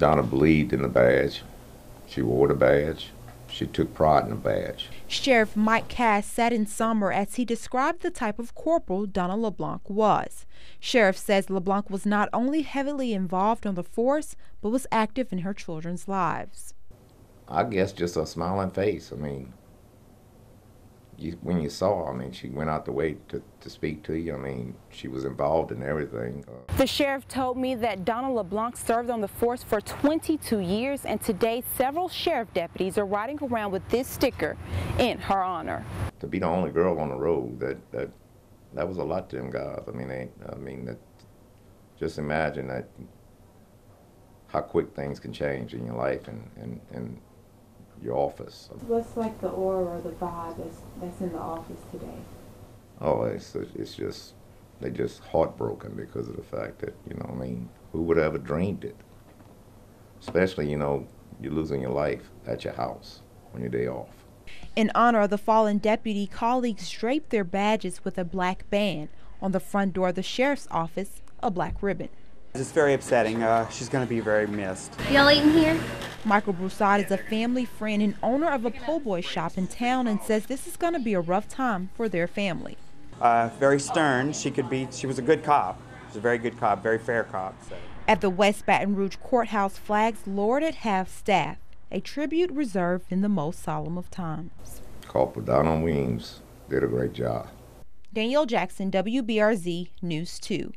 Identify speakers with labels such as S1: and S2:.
S1: Donna believed in the badge. She wore the badge. She took pride in the badge.
S2: Sheriff Mike Cazes sat in somber as he described the type of corporal Donna LeBlanc was. Sheriff says LeBlanc was not only heavily involved on the force, but was active in her children's lives.
S1: I guess just a smiling face. I mean, you, when you saw her, I mean, she went out the way to, to speak to you. I mean, she was involved in everything. Uh,
S2: the sheriff told me that Donna LeBlanc served on the force for 22 years, and today several sheriff deputies are riding around with this sticker in her honor.
S1: To be the only girl on the road, that that that was a lot to them guys. I mean, they, I mean, that, just imagine that how quick things can change in your life and, and, and your office.
S3: What's like the aura or the vibe that's, that's in the office today?
S1: Oh, it's it's just they just heartbroken because of the fact that you know I mean who would have ever dreamed it? Especially you know you're losing your life at your house on your day off.
S2: In honor of the fallen deputy, colleagues draped their badges with a black band. On the front door of the sheriff's office, a black ribbon.
S4: It's very upsetting. Uh, she's going to be very missed.
S5: Y'all eating here?
S2: Michael Broussard is a family friend and owner of a po' boy shop in town and says this is going to be a rough time for their family.
S4: Uh, very stern. She could be. She was a good cop. She's a very good cop, very fair cop. So.
S2: At the West Baton Rouge courthouse, flags lowered at half staff, a tribute reserved in the most solemn of times.
S1: Corporal Donald Weems did a great job.
S2: Danielle Jackson, WBRZ News 2.